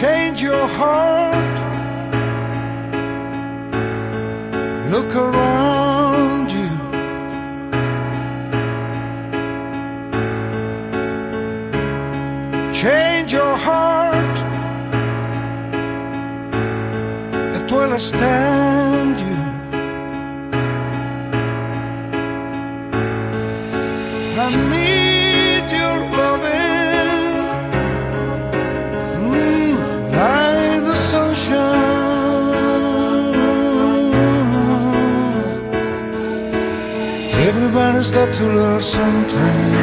change your heart. Look around you. Change your heart. It will stand you. I need your loving. Everybody's got to learn sometime.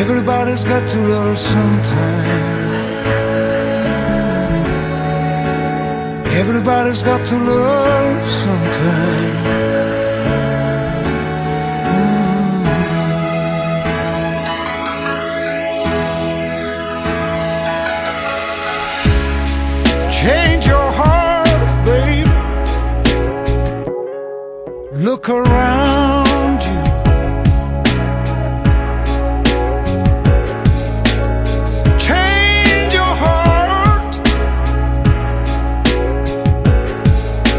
Everybody's got to learn sometime. Everybody's got to love sometime. Look around you. Change your heart.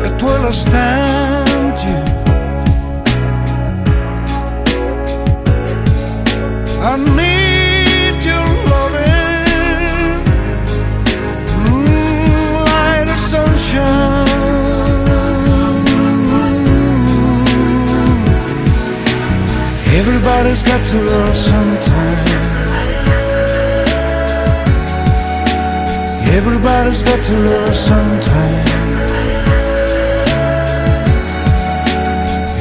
It will stand Everybody's got to love sometime. Everybody's got to learn sometime.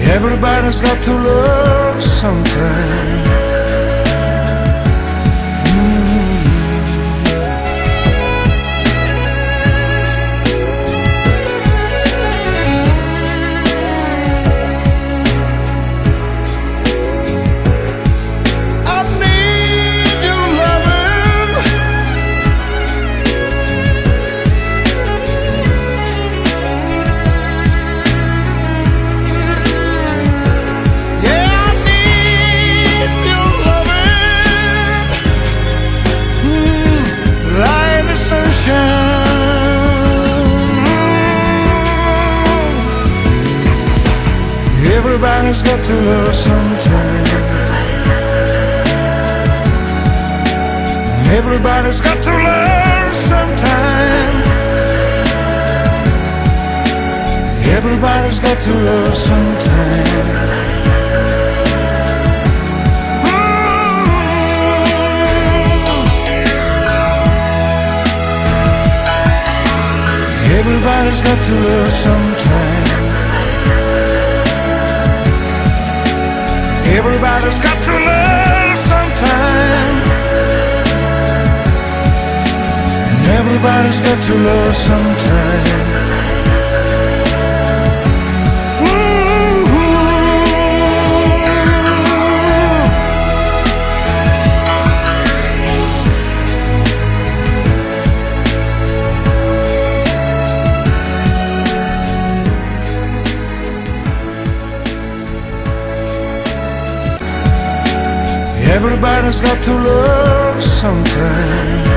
Everybody's got to love sometime. Everybody's got to love sometime. Everybody's got to learn sometime. Everybody's got to love sometime. Everybody's got to love sometime. Everybody's got to learn sometime. Everybody's got to love sometime. Everybody's got to love sometime.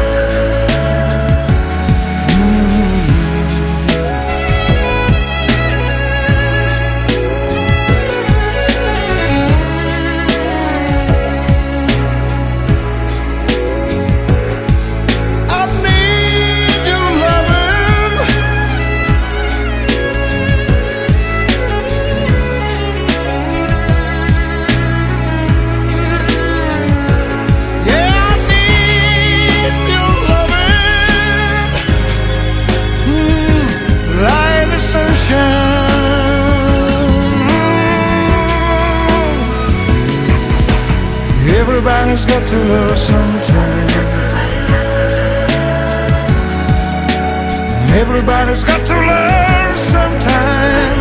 Everybody's got to love sometime. Everybody's got to learn sometime.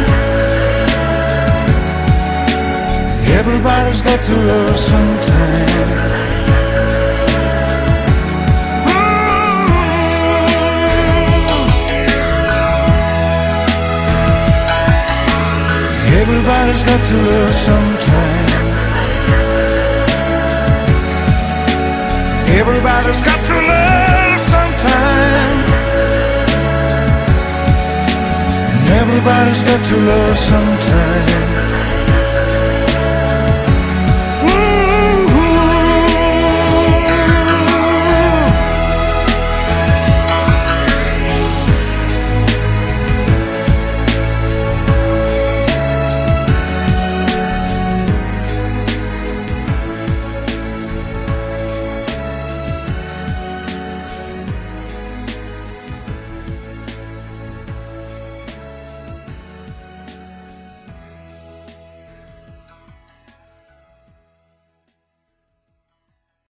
Everybody's got to love sometime. Everybody's got to love sometime. Everybody's got to learn sometime. And everybody's got to learn sometime.